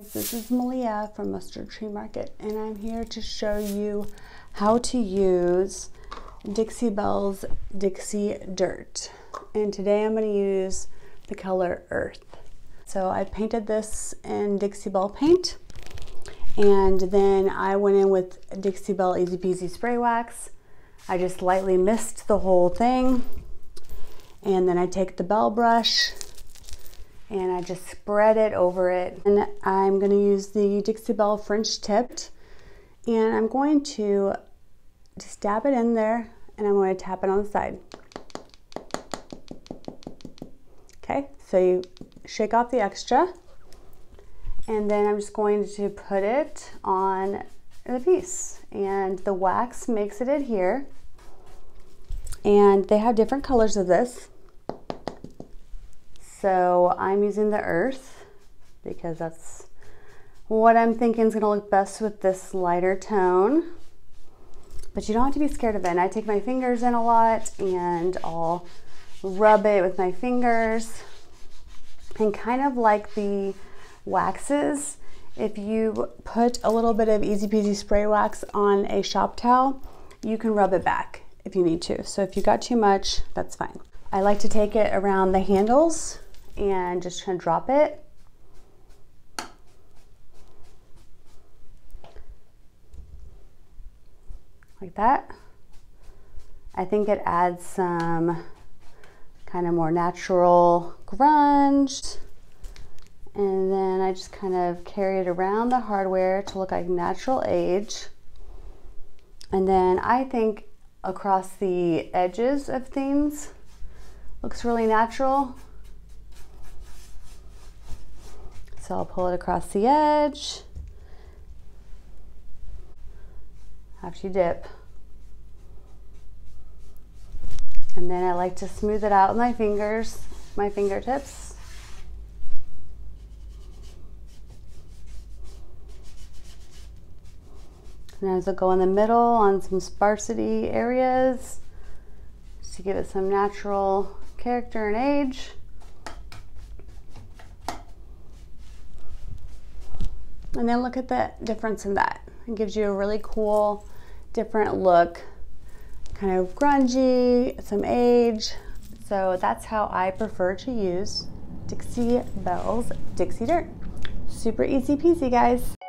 This is Malia from Mustard Tree Market and I'm here to show you how to use Dixie Belle's Dixie Dirt. And today I'm going to use the color Earth. So I painted this in Dixie Belle paint and then I went in with Dixie Belle Easy Peasy Spray Wax. I just lightly mist the whole thing and then I take the Belle brush and I just spread it over it. And I'm going to use the Dixie Belle French tipped and I'm going to just dab it in there and I'm going to tap it on the side. Okay, so you shake off the extra and then I'm just going to put it on the piece and the wax makes it adhere and they have different colors of this so I'm using the earth because that's what I'm thinking is going to look best with this lighter tone. But you don't have to be scared of it. And I take my fingers in a lot and I'll rub it with my fingers. And kind of like the waxes, if you put a little bit of Easy Peasy Spray Wax on a shop towel, you can rub it back if you need to. So if you got too much, that's fine. I like to take it around the handles and just kind of drop it. Like that. I think it adds some kind of more natural grunge. And then I just kind of carry it around the hardware to look like natural age. And then I think across the edges of things looks really natural. So I'll pull it across the edge after you dip. And then I like to smooth it out with my fingers, my fingertips. Sometimes I'll go in the middle on some sparsity areas to give it some natural character and age. And then look at the difference in that. It gives you a really cool, different look, kind of grungy, some age. So that's how I prefer to use Dixie Belle's Dixie Dirt. Super easy peasy, guys.